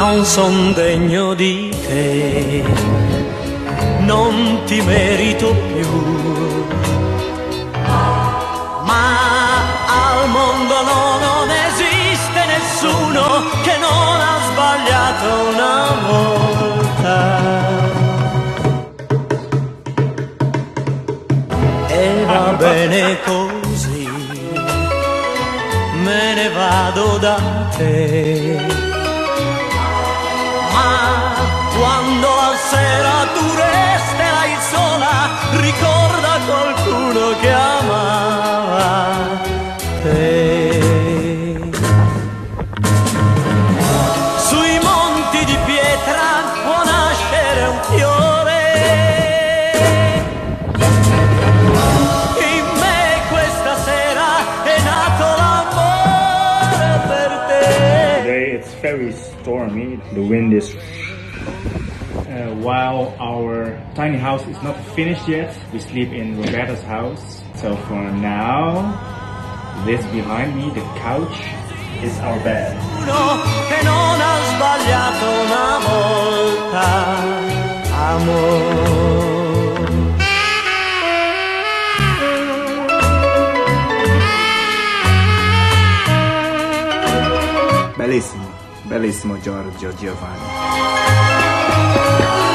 non son degno di te, non ti merito più. Ma al mondo no, non esiste nessuno che non ha sbagliato una volta. E va bene così, me ne vado da te quando a sera tu resterai sola, ricorda qualcuno che amava te. Sui monti di pietra può nascere un fiore. In me questa sera è nato l'amore per te. Today it's very stormy. The wind is. Uh, while our tiny house is not finished yet, we sleep in Roberta's house. So for now, this behind me, the couch, is our bed. Uno che non ha sbagliato una volta, amore. Bellissimo, bellissimo Giorgio Giovanni. Música